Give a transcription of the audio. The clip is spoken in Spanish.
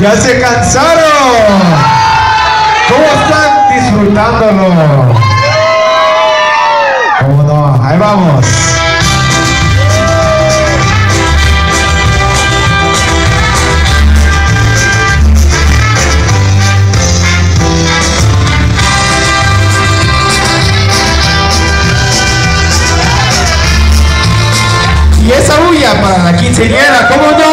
ya se cansaron. ¿Cómo están disfrutándolo? ¿Cómo no? Ahí vamos. Y esa bulla para la quinceañera, ¿cómo no?